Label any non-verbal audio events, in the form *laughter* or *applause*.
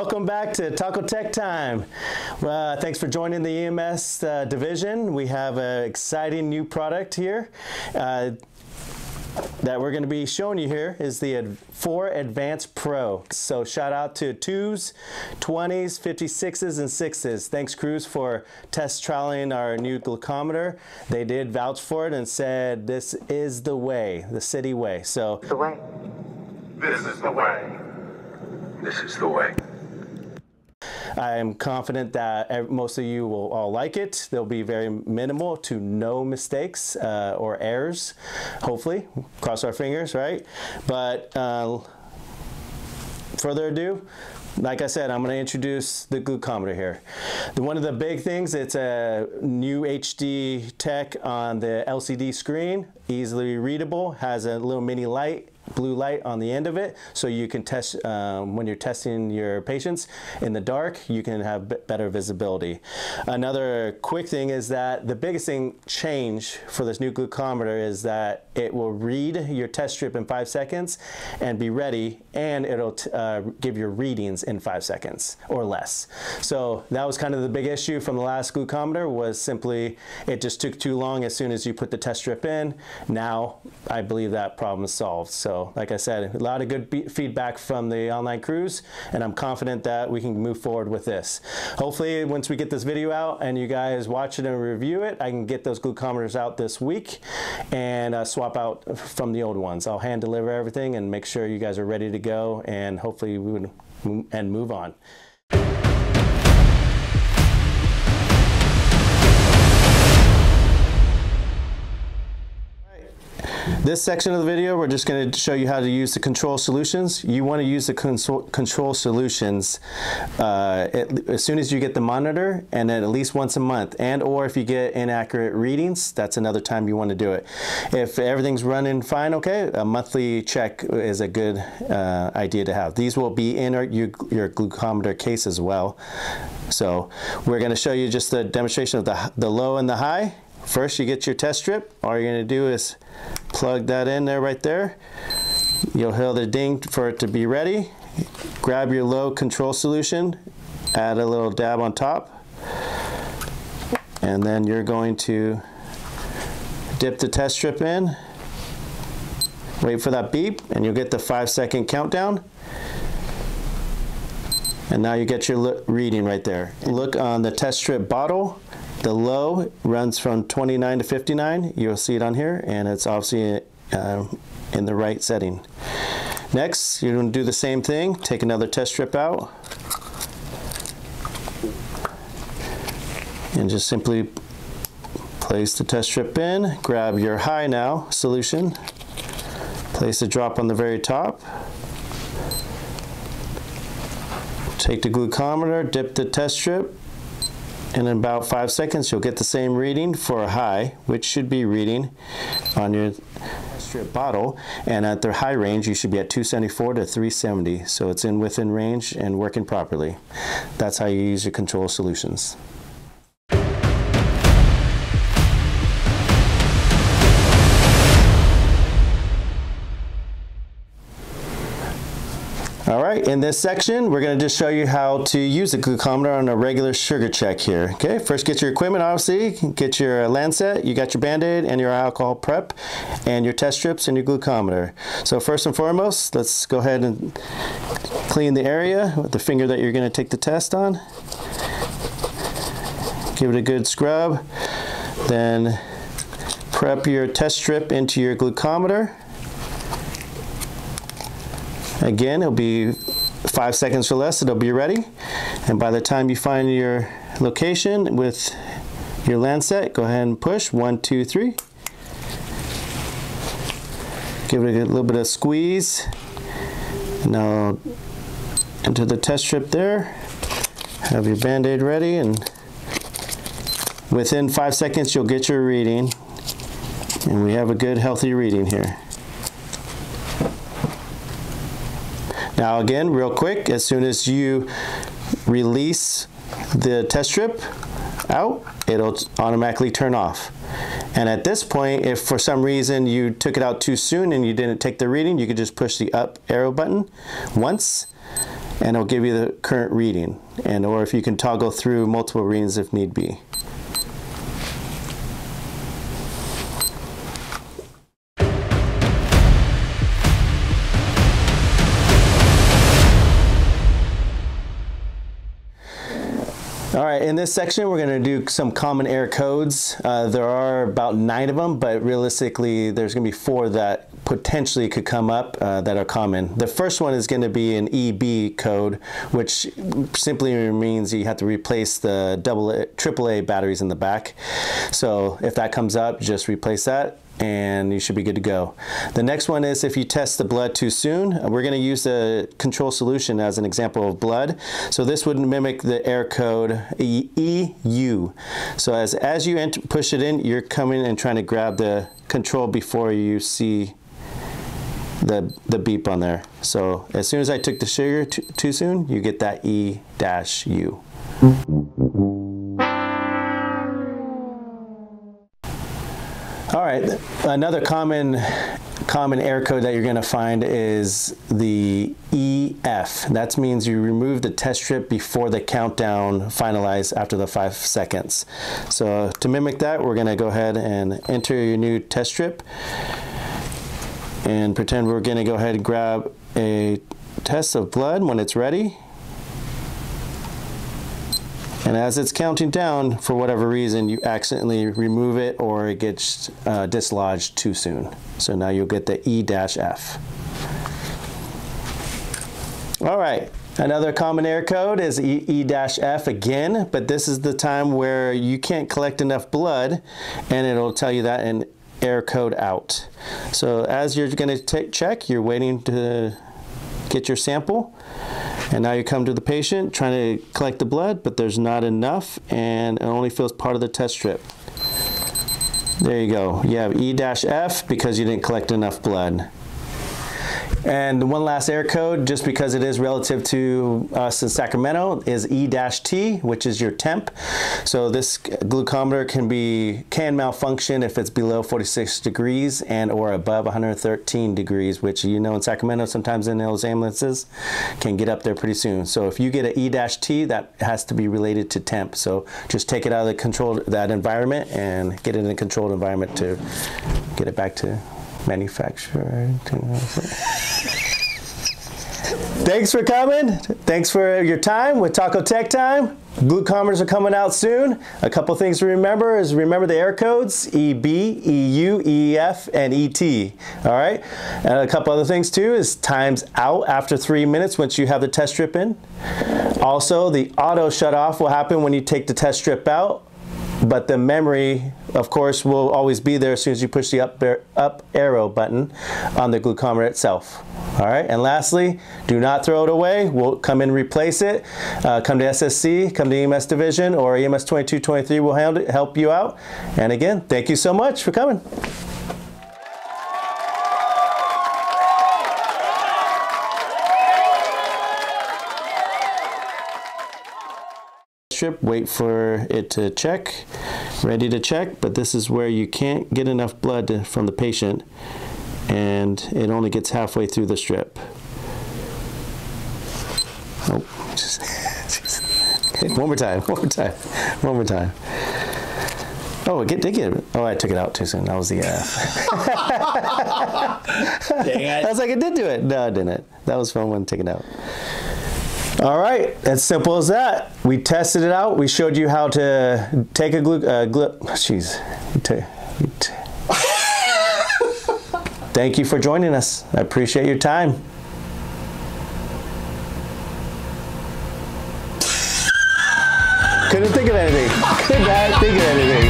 Welcome back to Taco Tech Time. Uh, thanks for joining the EMS uh, division. We have an exciting new product here. Uh, that we're going to be showing you here is the Ad 4 Advanced Pro. So shout out to 2s, 20s, 56s, and 6s. Thanks crews for test trialing our new glucometer. They did vouch for it and said this is the way, the city way. So The way. This is the way. This is the way. I am confident that most of you will all like it. There'll be very minimal to no mistakes uh, or errors, hopefully. Cross our fingers, right? But uh, further ado, like I said, I'm going to introduce the glucometer here. The, one of the big things, it's a new HD tech on the LCD screen, easily readable, has a little mini light blue light on the end of it so you can test um, when you're testing your patients in the dark you can have better visibility. Another quick thing is that the biggest thing change for this new glucometer is that it will read your test strip in five seconds and be ready and it'll uh, give your readings in five seconds or less. So that was kind of the big issue from the last glucometer was simply it just took too long as soon as you put the test strip in. Now i believe that problem is solved. So like I said, a lot of good feedback from the online crews, and I'm confident that we can move forward with this. Hopefully, once we get this video out and you guys watch it and review it, I can get those glucometers out this week and uh, swap out from the old ones. I'll hand deliver everything and make sure you guys are ready to go, and hopefully we would and move on. This section of the video, we're just going to show you how to use the control solutions. You want to use the control solutions uh, as soon as you get the monitor and then at least once a month. And or if you get inaccurate readings, that's another time you want to do it. If everything's running fine, okay, a monthly check is a good uh, idea to have. These will be in our, your, your glucometer case as well. So we're going to show you just the demonstration of the, the low and the high. First, you get your test strip. All you're going to do is plug that in there right there. You'll hear the ding for it to be ready. Grab your low control solution, add a little dab on top, and then you're going to dip the test strip in. Wait for that beep, and you'll get the five second countdown. And now you get your reading right there. Look on the test strip bottle. The low runs from 29 to 59. You'll see it on here, and it's obviously uh, in the right setting. Next, you're going to do the same thing. Take another test strip out. And just simply place the test strip in. Grab your high now solution. Place the drop on the very top. Take the glucometer, dip the test strip, and in about five seconds you'll get the same reading for a high, which should be reading on your strip bottle. And at the high range, you should be at 274 to 370. So it's in within range and working properly. That's how you use your control solutions. Right, in this section, we're gonna just show you how to use the glucometer on a regular sugar check here. Okay, first get your equipment, obviously, get your Lancet, you got your Band-Aid and your alcohol prep, and your test strips and your glucometer. So first and foremost, let's go ahead and clean the area with the finger that you're gonna take the test on. Give it a good scrub. Then prep your test strip into your glucometer. Again, it'll be five seconds or less, it'll be ready. And by the time you find your location with your Lancet, go ahead and push one, two, three. Give it a little bit of squeeze. Now enter the test strip there. Have your band-aid ready and within five seconds you'll get your reading. And we have a good healthy reading here. Now again, real quick, as soon as you release the test strip out, it'll automatically turn off. And at this point, if for some reason you took it out too soon and you didn't take the reading, you could just push the up arrow button once and it'll give you the current reading, and or if you can toggle through multiple readings if need be. All right, in this section, we're going to do some common error codes. Uh, there are about nine of them, but realistically, there's going to be four that potentially could come up uh, that are common. The first one is going to be an EB code, which simply means you have to replace the double A, AAA batteries in the back. So if that comes up, just replace that and you should be good to go. The next one is if you test the blood too soon, we're going to use the control solution as an example of blood. So this would mimic the error code EU. So as, as you push it in, you're coming and trying to grab the control before you see the, the beep on there. So as soon as I took the sugar too, soon, you get that E dash U. All right, another common common error code that you're going to find is the EF. That means you remove the test strip before the countdown finalized after the five seconds. So to mimic that, we're going to go ahead and enter your new test strip and pretend we're going to go ahead and grab a test of blood when it's ready. And as it's counting down, for whatever reason, you accidentally remove it or it gets uh, dislodged too soon. So now you'll get the E-F. All right, another common error code is E-F again, but this is the time where you can't collect enough blood and it'll tell you that in error code out. So as you're gonna take check, you're waiting to get your sample. And now you come to the patient trying to collect the blood, but there's not enough and it only fills part of the test strip. There you go. You have E-F because you didn't collect enough blood. And one last error code, just because it is relative to us in Sacramento, is E-T, which is your temp. So this glucometer can be can malfunction if it's below 46 degrees and or above 113 degrees, which you know in Sacramento sometimes in those ambulances can get up there pretty soon. So if you get an E-T, that has to be related to temp. So just take it out of the controlled that environment and get it in a controlled environment to get it back to manufacturer. Thanks for coming. Thanks for your time with Taco Tech Time. Glucometers are coming out soon. A couple things to remember is remember the air codes EB, EU, EF, and ET. All right. And a couple other things too is times out after three minutes once you have the test strip in. Also, the auto shut off will happen when you take the test strip out but the memory, of course, will always be there as soon as you push the up, up arrow button on the glucometer itself. All right, and lastly, do not throw it away. We'll come and replace it. Uh, come to SSC, come to EMS Division, or EMS 2223 will help you out. And again, thank you so much for coming. Strip, wait for it to check, ready to check, but this is where you can't get enough blood to, from the patient and it only gets halfway through the strip. Oh, just, just. *laughs* Okay, one more time, one more time, one more time. Oh, get, did get. Oh, I took it out too soon. That was the. Uh... *laughs* Dang it. I was like, it did do it. No, it didn't. That was fun when taking it out. All right, as simple as that. We tested it out. We showed you how to take a glu- uh, jeez. *laughs* Thank you for joining us. I appreciate your time. Couldn't think of anything. Could not think of anything.